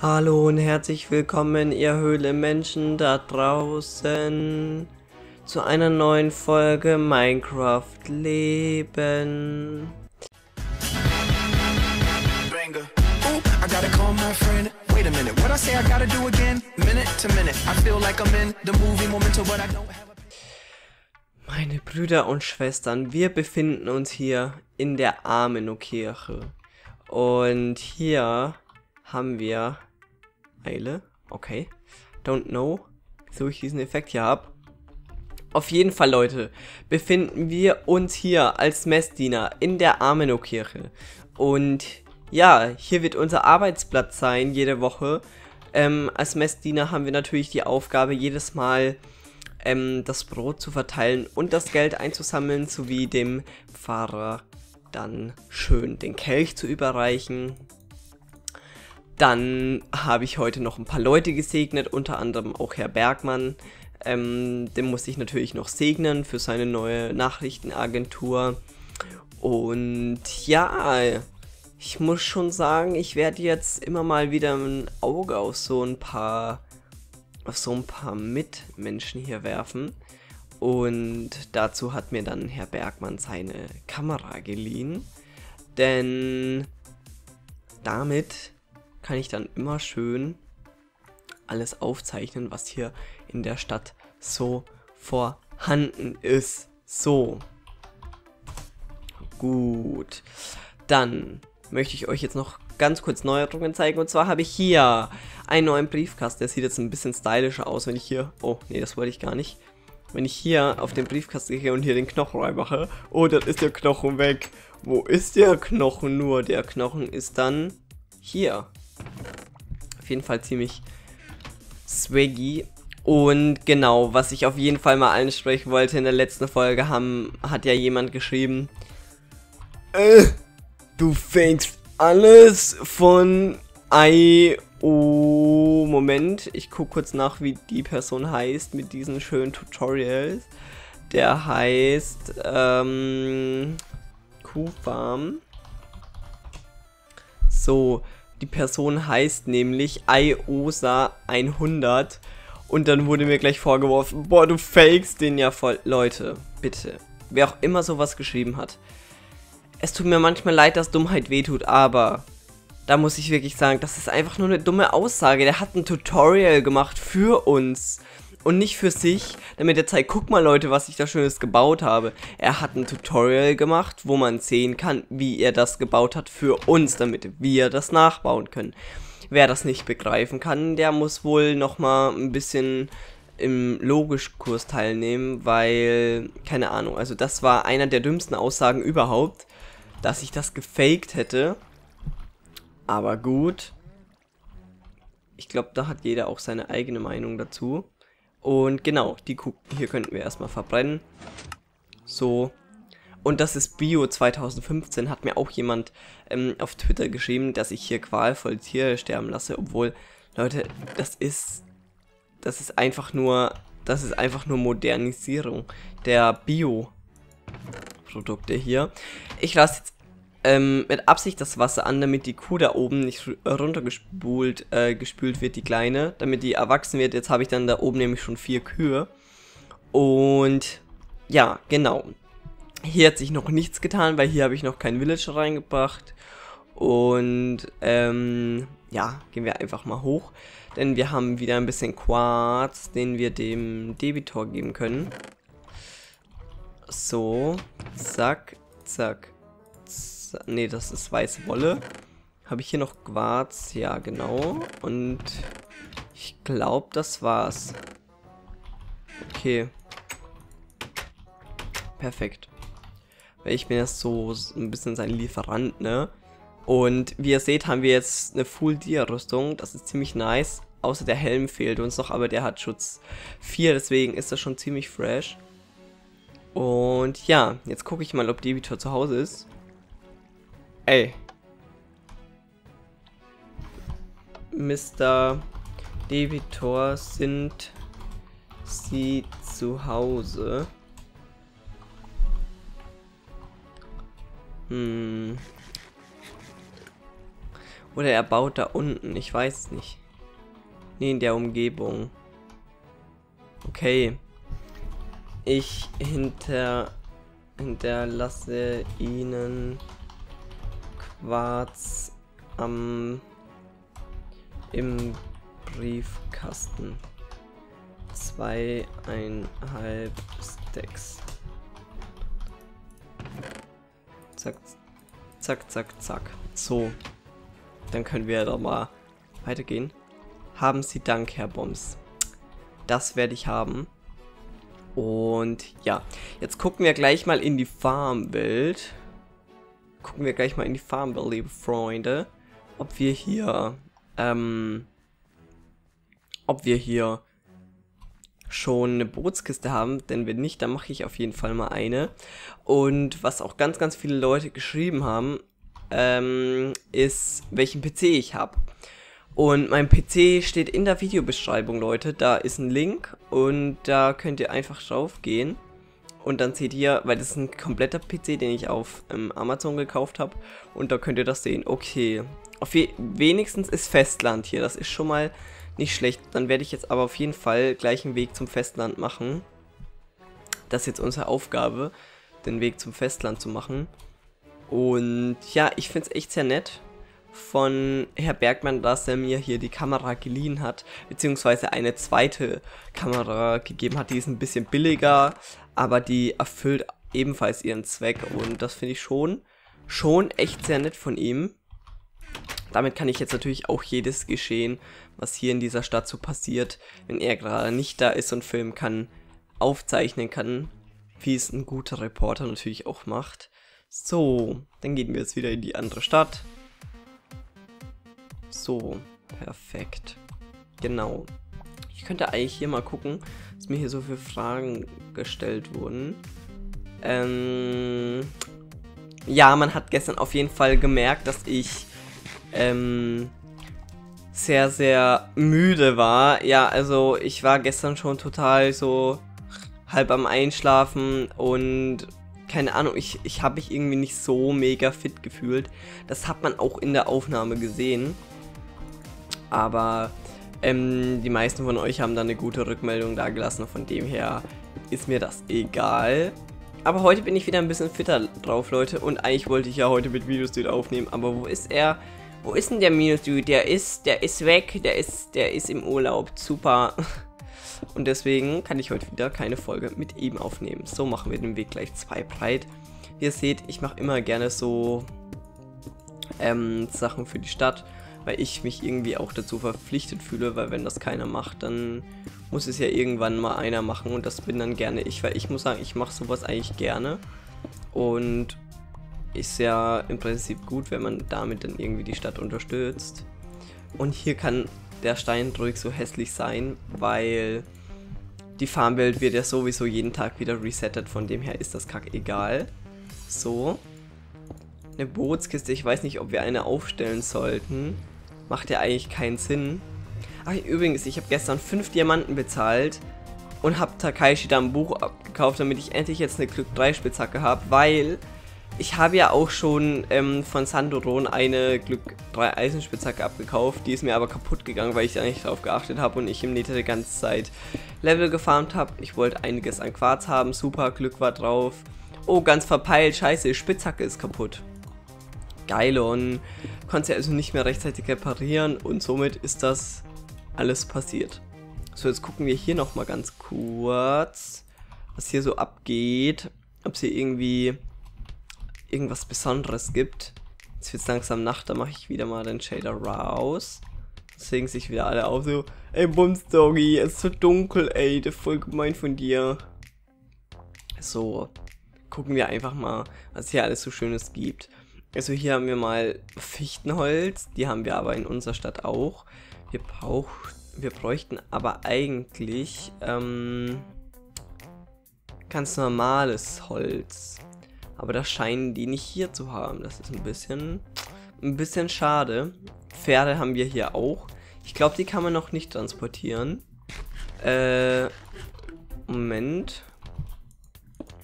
Hallo und herzlich willkommen, ihr Höhle-Menschen da draußen, zu einer neuen Folge Minecraft Leben. Meine Brüder und Schwestern, wir befinden uns hier in der Ameno-Kirche. Und hier haben wir Eile, okay. Don't know, wieso ich diesen Effekt hier habe. Auf jeden Fall, Leute, befinden wir uns hier als Messdiener in der Ameno-Kirche. Und ja, hier wird unser Arbeitsplatz sein, jede Woche. Ähm, als Messdiener haben wir natürlich die Aufgabe, jedes Mal ähm, das Brot zu verteilen und das Geld einzusammeln, sowie dem Pfarrer dann schön den Kelch zu überreichen. Dann habe ich heute noch ein paar Leute gesegnet, unter anderem auch Herr Bergmann. Ähm, den muss ich natürlich noch segnen für seine neue Nachrichtenagentur. Und ja, ich muss schon sagen, ich werde jetzt immer mal wieder ein Auge auf so ein paar, auf so ein paar Mitmenschen hier werfen. Und dazu hat mir dann Herr Bergmann seine Kamera geliehen. Denn damit kann ich dann immer schön alles aufzeichnen, was hier in der Stadt so vorhanden ist. So. Gut. Dann möchte ich euch jetzt noch ganz kurz Neuerungen zeigen. Und zwar habe ich hier einen neuen Briefkasten. Der sieht jetzt ein bisschen stylischer aus, wenn ich hier... Oh, nee, das wollte ich gar nicht. Wenn ich hier auf den Briefkasten gehe und hier den Knochen reinmache. Oh, dann ist der Knochen weg. Wo ist der Knochen nur? Der Knochen ist dann hier. Auf jeden Fall ziemlich swaggy. Und genau, was ich auf jeden Fall mal ansprechen wollte in der letzten Folge, haben, hat ja jemand geschrieben. Äh, du fängst alles von I. Oh, Moment, ich gucke kurz nach, wie die Person heißt mit diesen schönen Tutorials. Der heißt ähm, Kuhfarm. So, die Person heißt nämlich IOSA100 und dann wurde mir gleich vorgeworfen, boah, du fakest den ja voll. Leute, bitte, wer auch immer sowas geschrieben hat. Es tut mir manchmal leid, dass Dummheit wehtut, aber da muss ich wirklich sagen, das ist einfach nur eine dumme Aussage. Der hat ein Tutorial gemacht für uns und nicht für sich, damit er zeigt, guck mal Leute, was ich da Schönes gebaut habe. Er hat ein Tutorial gemacht, wo man sehen kann, wie er das gebaut hat für uns, damit wir das nachbauen können. Wer das nicht begreifen kann, der muss wohl nochmal ein bisschen im Logischkurs teilnehmen, weil, keine Ahnung, also das war einer der dümmsten Aussagen überhaupt, dass ich das gefaked hätte. Aber gut. Ich glaube, da hat jeder auch seine eigene Meinung dazu. Und genau, die Kuh hier könnten wir erstmal verbrennen. So. Und das ist Bio 2015, hat mir auch jemand ähm, auf Twitter geschrieben, dass ich hier qualvoll Tiere sterben lasse, obwohl, Leute, das ist, das ist einfach nur, das ist einfach nur Modernisierung der Bio-Produkte hier. Ich lasse jetzt ähm, mit Absicht das Wasser an, damit die Kuh da oben nicht runtergespult äh, gespült wird, die kleine, damit die erwachsen wird. Jetzt habe ich dann da oben nämlich schon vier Kühe. Und ja, genau. Hier hat sich noch nichts getan, weil hier habe ich noch kein Village reingebracht. Und ähm, ja, gehen wir einfach mal hoch. Denn wir haben wieder ein bisschen Quarz, den wir dem Debitor geben können. So, zack, zack, Ne, das ist weiße Wolle. Habe ich hier noch Quarz? Ja, genau. Und ich glaube, das war's. Okay. Perfekt. Weil ich bin jetzt so ein bisschen sein Lieferant, ne? Und wie ihr seht, haben wir jetzt eine Full Dia Rüstung. Das ist ziemlich nice. Außer der Helm fehlt uns noch, aber der hat Schutz 4, deswegen ist das schon ziemlich fresh. Und ja, jetzt gucke ich mal, ob Debitor zu Hause ist. Ey. Mr. Debitor, sind Sie zu Hause? Hm. Oder er baut da unten. Ich weiß nicht. Nee, in der Umgebung. Okay. Ich hinter hinterlasse ihnen Quarz am im Briefkasten. Zweieinhalb Stacks. Zack, zack, zack, zack. So. Dann können wir doch mal weitergehen. Haben Sie Dank, Herr Boms. Das werde ich haben. Und ja, jetzt gucken wir gleich mal in die Farmwelt. Gucken wir gleich mal in die Farmwelt, liebe Freunde. Ob wir hier, ähm, ob wir hier schon eine Bootskiste haben, denn wenn nicht, dann mache ich auf jeden Fall mal eine. Und was auch ganz, ganz viele Leute geschrieben haben, ähm, ist, welchen PC ich habe. Und mein PC steht in der Videobeschreibung, Leute. Da ist ein Link und da könnt ihr einfach drauf gehen. Und dann seht ihr, weil das ist ein kompletter PC, den ich auf ähm, Amazon gekauft habe. Und da könnt ihr das sehen. Okay, auf wenigstens ist Festland hier. Das ist schon mal nicht schlecht. Dann werde ich jetzt aber auf jeden Fall gleich einen Weg zum Festland machen. Das ist jetzt unsere Aufgabe, den Weg zum Festland zu machen. Und ja, ich finde es echt sehr nett von Herr Bergmann, dass er mir hier die Kamera geliehen hat, beziehungsweise eine zweite Kamera gegeben hat, die ist ein bisschen billiger, aber die erfüllt ebenfalls ihren Zweck und das finde ich schon, schon echt sehr nett von ihm. Damit kann ich jetzt natürlich auch jedes Geschehen, was hier in dieser Stadt so passiert, wenn er gerade nicht da ist und filmen kann, aufzeichnen kann, wie es ein guter Reporter natürlich auch macht. So, dann gehen wir jetzt wieder in die andere Stadt. So, perfekt. Genau. Ich könnte eigentlich hier mal gucken, dass mir hier so viele Fragen gestellt wurden. Ähm, ja, man hat gestern auf jeden Fall gemerkt, dass ich ähm, sehr, sehr müde war. Ja, also ich war gestern schon total so halb am Einschlafen und keine Ahnung, ich, ich habe mich irgendwie nicht so mega fit gefühlt. Das hat man auch in der Aufnahme gesehen. Aber ähm, die meisten von euch haben da eine gute Rückmeldung da gelassen. Von dem her ist mir das egal. Aber heute bin ich wieder ein bisschen fitter drauf, Leute. Und eigentlich wollte ich ja heute mit Videos aufnehmen. Aber wo ist er? Wo ist denn der Minus Dude? Der ist, der ist weg. Der ist, der ist im Urlaub. Super. Und deswegen kann ich heute wieder keine Folge mit ihm aufnehmen. So machen wir den Weg gleich zwei breit. Wie ihr seht, ich mache immer gerne so ähm, Sachen für die Stadt weil ich mich irgendwie auch dazu verpflichtet fühle, weil wenn das keiner macht, dann muss es ja irgendwann mal einer machen und das bin dann gerne ich, weil ich muss sagen, ich mache sowas eigentlich gerne und ist ja im Prinzip gut, wenn man damit dann irgendwie die Stadt unterstützt. Und hier kann der Stein ruhig so hässlich sein, weil die Farmwelt wird ja sowieso jeden Tag wieder resettet, von dem her ist das kack egal. So. Eine Bootskiste, ich weiß nicht, ob wir eine aufstellen sollten. Macht ja eigentlich keinen Sinn. Ach, übrigens, ich habe gestern 5 Diamanten bezahlt und habe Takaishi da ein Buch abgekauft, damit ich endlich jetzt eine Glück 3 Spitzhacke habe, weil ich habe ja auch schon ähm, von Sandoron eine Glück 3 Eisenspitzhacke abgekauft, die ist mir aber kaputt gegangen, weil ich da nicht drauf geachtet habe und ich im Nether die ganze Zeit Level gefarmt habe. Ich wollte einiges an Quarz haben, super, Glück war drauf. Oh, ganz verpeilt, scheiße, Spitzhacke ist kaputt. Und konnte sie also nicht mehr rechtzeitig reparieren und somit ist das alles passiert. So, jetzt gucken wir hier nochmal ganz kurz, was hier so abgeht. Ob es hier irgendwie irgendwas Besonderes gibt. Jetzt wird es langsam Nacht, da mache ich wieder mal den Shader raus. Deswegen sich wieder alle auf so, ey Bums Doggy, es ist so dunkel, ey, das ist voll gemein von dir. So, gucken wir einfach mal, was hier alles so Schönes gibt. Also hier haben wir mal Fichtenholz, die haben wir aber in unserer Stadt auch. Wir, brauch, wir bräuchten aber eigentlich ähm, ganz normales Holz. Aber das scheinen die nicht hier zu haben. Das ist ein bisschen, ein bisschen schade. Pferde haben wir hier auch. Ich glaube, die kann man noch nicht transportieren. Äh, Moment.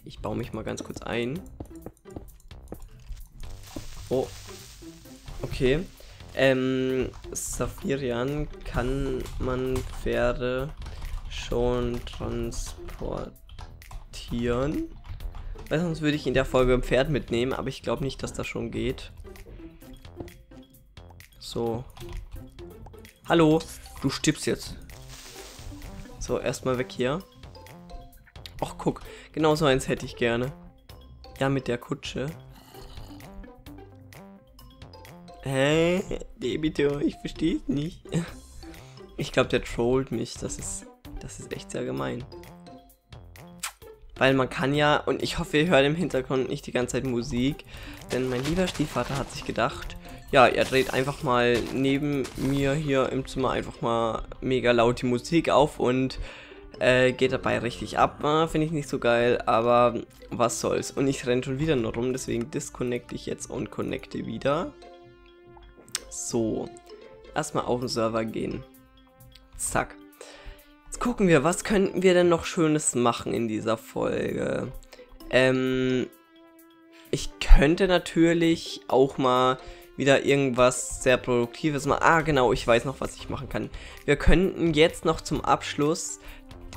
Ich baue mich mal ganz kurz ein. Oh. Okay. Ähm, Safirian kann man Pferde schon transportieren. Weil sonst würde ich in der Folge ein Pferd mitnehmen, aber ich glaube nicht, dass das schon geht. So. Hallo, du stirbst jetzt. So, erstmal weg hier. Ach, guck, genau so eins hätte ich gerne. Ja, mit der Kutsche. Hä? Nee, bitte, ich verstehe es nicht. Ich glaube, der trollt mich. Das ist, das ist echt sehr gemein. Weil man kann ja, und ich hoffe, ihr hört im Hintergrund nicht die ganze Zeit Musik, denn mein lieber Stiefvater hat sich gedacht, ja, er dreht einfach mal neben mir hier im Zimmer einfach mal mega laut die Musik auf und äh, geht dabei richtig ab. Äh, Finde ich nicht so geil, aber was soll's. Und ich renne schon wieder nur rum, deswegen disconnecte ich jetzt und connecte wieder. So, erstmal auf den Server gehen. Zack. Jetzt gucken wir, was könnten wir denn noch Schönes machen in dieser Folge. Ähm, ich könnte natürlich auch mal wieder irgendwas sehr Produktives machen. Ah, genau, ich weiß noch, was ich machen kann. Wir könnten jetzt noch zum Abschluss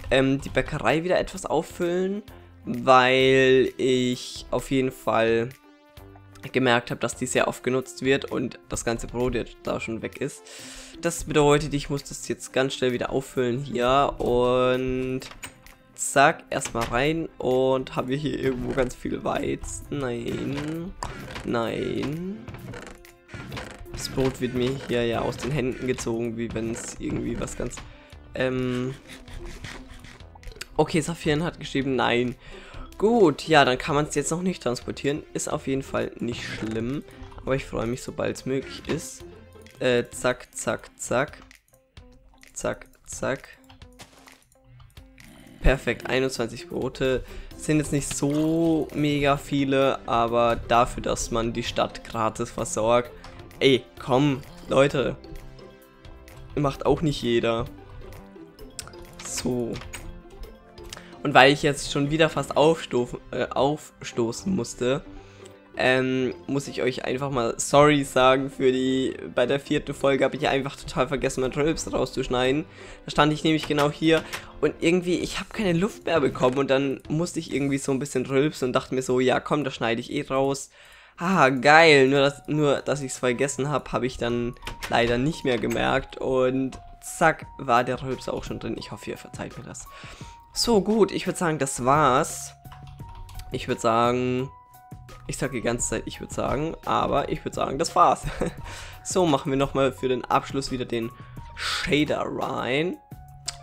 ähm, die Bäckerei wieder etwas auffüllen, weil ich auf jeden Fall gemerkt habe, dass die sehr oft genutzt wird und das ganze Brot jetzt da schon weg ist. Das bedeutet, ich muss das jetzt ganz schnell wieder auffüllen hier und zack, erstmal rein und haben wir hier irgendwo ganz viel Weizen. Nein, nein. Das Brot wird mir hier ja aus den Händen gezogen, wie wenn es irgendwie was ganz... Ähm okay, Safian hat geschrieben, nein. Gut, ja, dann kann man es jetzt noch nicht transportieren. Ist auf jeden Fall nicht schlimm. Aber ich freue mich, sobald es möglich ist. Äh, zack, zack, zack. Zack, zack. Perfekt, 21 Brote. Sind jetzt nicht so mega viele, aber dafür, dass man die Stadt gratis versorgt. Ey, komm, Leute. Macht auch nicht jeder. So. Und weil ich jetzt schon wieder fast aufstoßen, äh, aufstoßen musste, ähm, muss ich euch einfach mal sorry sagen für die, bei der vierten Folge habe ich einfach total vergessen, mein Rülps rauszuschneiden. Da stand ich nämlich genau hier und irgendwie, ich habe keine Luft mehr bekommen und dann musste ich irgendwie so ein bisschen rülpsen und dachte mir so, ja komm, da schneide ich eh raus. Haha, geil, nur dass, nur, dass ich es vergessen habe, habe ich dann leider nicht mehr gemerkt und zack, war der Rülps auch schon drin. Ich hoffe, ihr verzeiht mir das. So, gut, ich würde sagen, das war's. Ich würde sagen, ich sage die ganze Zeit, ich würde sagen, aber ich würde sagen, das war's. so, machen wir nochmal für den Abschluss wieder den Shader rein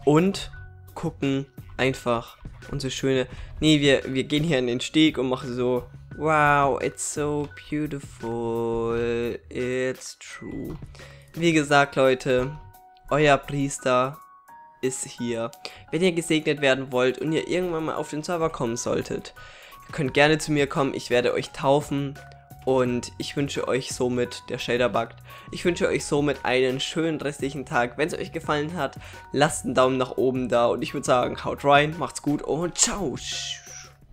und gucken einfach unsere schöne... Nee, wir, wir gehen hier in den Steg und machen so... Wow, it's so beautiful, it's true. Wie gesagt, Leute, euer Priester ist hier. Wenn ihr gesegnet werden wollt und ihr irgendwann mal auf den Server kommen solltet, ihr könnt gerne zu mir kommen, ich werde euch taufen und ich wünsche euch somit, der Shader buggt, ich wünsche euch somit einen schönen restlichen Tag. Wenn es euch gefallen hat, lasst einen Daumen nach oben da und ich würde sagen, haut rein, macht's gut und ciao.